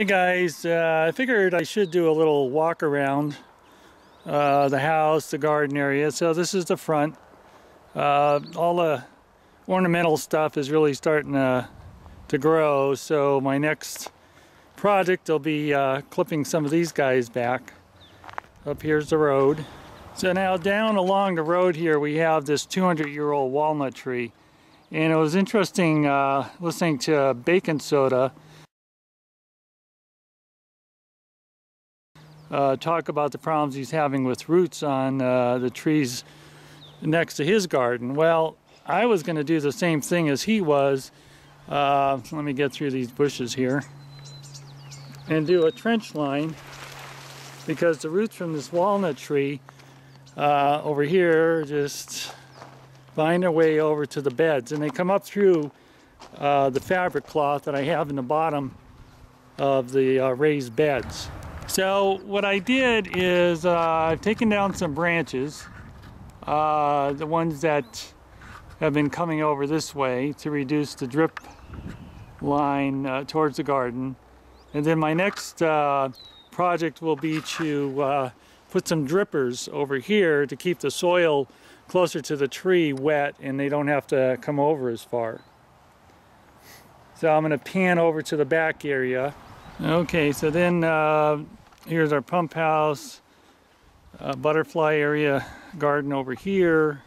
Hey guys, uh, I figured I should do a little walk around uh, the house, the garden area. So this is the front. Uh, all the ornamental stuff is really starting to, to grow. So my next project will be uh, clipping some of these guys back. Up here's the road. So now down along the road here we have this 200 year old walnut tree. And it was interesting uh, listening to Bacon Soda uh, talk about the problems he's having with roots on uh, the trees next to his garden. Well, I was going to do the same thing as he was. Uh, let me get through these bushes here and do a trench line because the roots from this walnut tree uh, over here just find their way over to the beds and they come up through uh, the fabric cloth that I have in the bottom of the uh, raised beds. So what I did is uh, I've taken down some branches, uh, the ones that have been coming over this way to reduce the drip line uh, towards the garden. And then my next uh, project will be to uh, put some drippers over here to keep the soil closer to the tree wet and they don't have to come over as far. So I'm going to pan over to the back area. Okay, so then uh, here's our pump house, uh, butterfly area garden over here,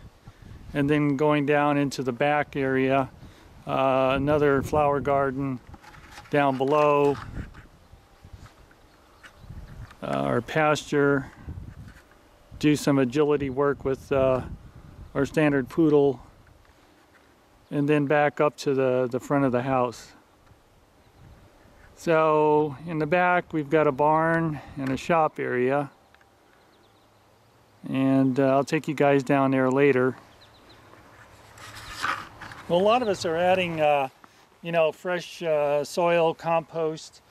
and then going down into the back area, uh, another flower garden down below, uh, our pasture, do some agility work with uh, our standard poodle, and then back up to the, the front of the house. So in the back we've got a barn and a shop area and uh, I'll take you guys down there later. Well a lot of us are adding uh, you know fresh uh, soil compost.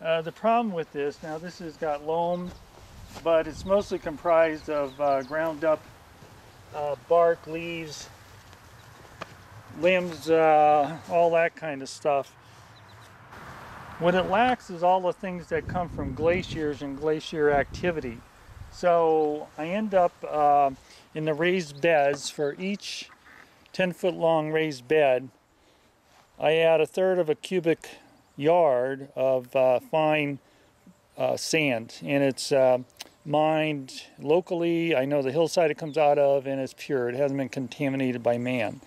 Uh, the problem with this now this has got loam but it's mostly comprised of uh, ground up uh, bark leaves limbs all that kind of stuff what it lacks is all the things that come from glaciers and glacier activity. So I end up uh, in the raised beds for each 10 foot long raised bed. I add a third of a cubic yard of uh, fine uh, sand and it's uh, mined locally. I know the hillside it comes out of and it's pure. It hasn't been contaminated by man.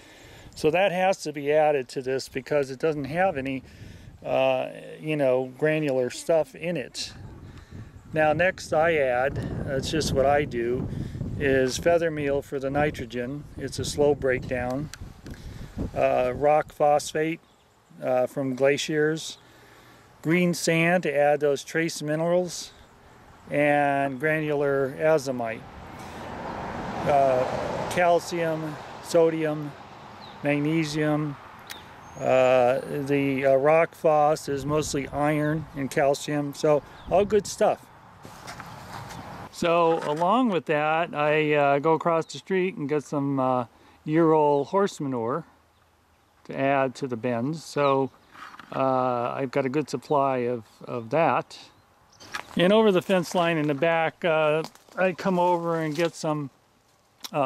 So that has to be added to this because it doesn't have any uh, you know, granular stuff in it. Now next I add, that's just what I do, is feather meal for the nitrogen. It's a slow breakdown. Uh, rock phosphate uh, from glaciers. Green sand to add those trace minerals. And granular azomite. Uh, calcium, sodium, magnesium, uh, the uh, rock phos is mostly iron and calcium, so all good stuff. So along with that, I uh, go across the street and get some uh, year-old horse manure to add to the bins. So uh, I've got a good supply of, of that. And over the fence line in the back, I come over and get some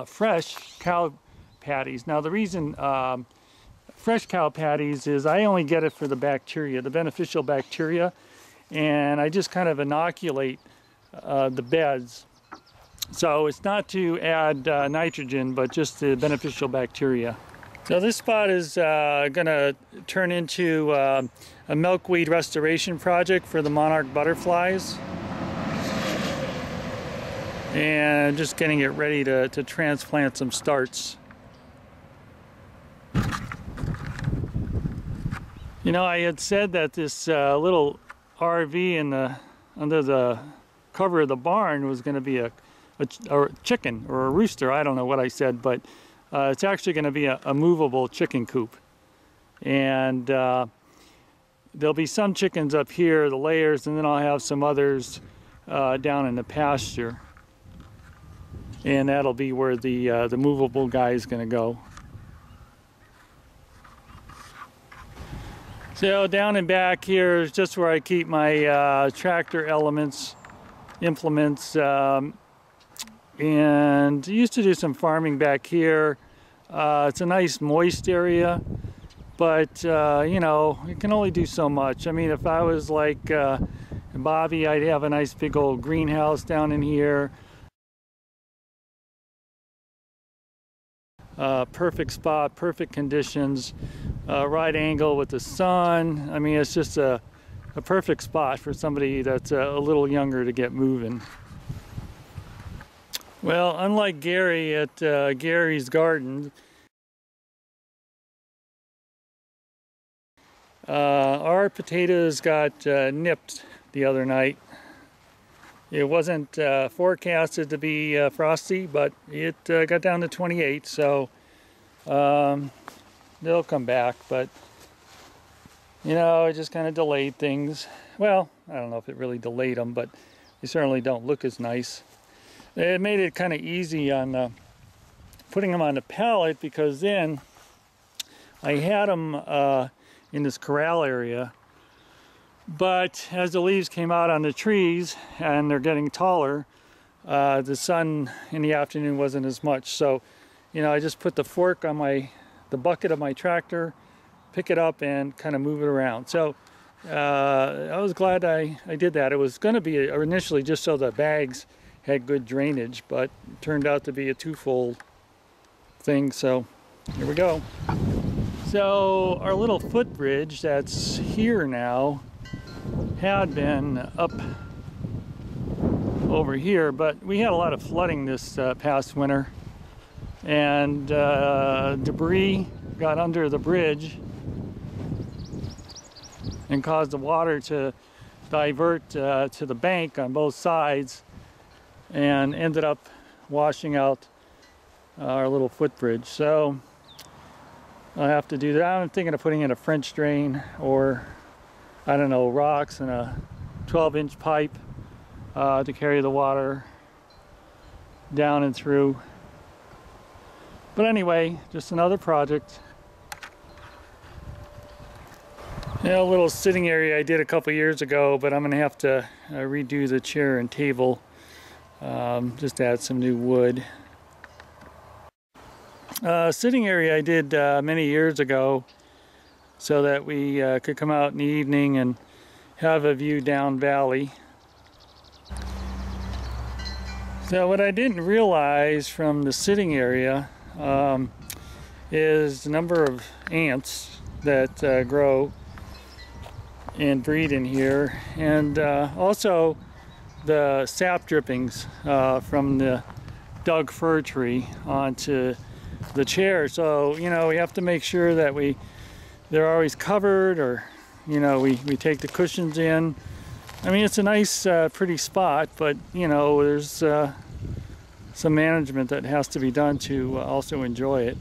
fresh cow patties. Now the reason um, fresh cow patties is I only get it for the bacteria, the beneficial bacteria, and I just kind of inoculate uh, the beds. So it's not to add uh, nitrogen, but just the beneficial bacteria. So this spot is uh, going to turn into uh, a milkweed restoration project for the monarch butterflies. And just getting it ready to, to transplant some starts. You know, I had said that this uh, little RV in the under the cover of the barn was going to be a, a, a, chicken or a rooster. I don't know what I said, but uh, it's actually going to be a, a, movable chicken coop. And uh, there'll be some chickens up here, the layers, and then I'll have some others uh, down in the pasture. And that'll be where the, uh, the movable guy is going to go. So down and back here is just where I keep my uh, tractor elements, implements, um, and used to do some farming back here. Uh, it's a nice moist area, but uh, you know, you can only do so much. I mean, if I was like uh, Bobby, I'd have a nice big old greenhouse down in here. Uh, perfect spot, perfect conditions, uh, right angle with the sun. I mean, it's just a, a perfect spot for somebody that's a, a little younger to get moving. Well, unlike Gary at uh, Gary's Garden, uh, our potatoes got uh, nipped the other night. It wasn't uh, forecasted to be uh, frosty, but it uh, got down to 28, so um, they'll come back. But, you know, it just kind of delayed things. Well, I don't know if it really delayed them, but they certainly don't look as nice. It made it kind of easy on uh, putting them on the pallet because then I had them uh, in this corral area but as the leaves came out on the trees and they're getting taller, uh, the sun in the afternoon wasn't as much. So, you know, I just put the fork on my, the bucket of my tractor, pick it up and kind of move it around. So uh, I was glad I, I did that. It was going to be initially just so the bags had good drainage, but turned out to be a twofold thing. So here we go. So our little footbridge that's here now had been up over here, but we had a lot of flooding this uh, past winter and uh, debris got under the bridge and caused the water to divert uh, to the bank on both sides and ended up washing out our little footbridge. So I'll have to do that. I'm thinking of putting in a French drain or I don't know, rocks and a 12 inch pipe uh, to carry the water down and through. But anyway, just another project. Yeah, a little sitting area I did a couple years ago, but I'm going to have to uh, redo the chair and table. Um, just add some new wood. Uh, sitting area I did uh, many years ago so that we uh, could come out in the evening and have a view down valley. So what I didn't realize from the sitting area um, is the number of ants that uh, grow and breed in here. And uh, also the sap drippings uh, from the Doug fir tree onto the chair. So you know we have to make sure that we they're always covered or you know we, we take the cushions in. I mean it's a nice uh, pretty spot but you know there's uh, some management that has to be done to uh, also enjoy it